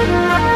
Música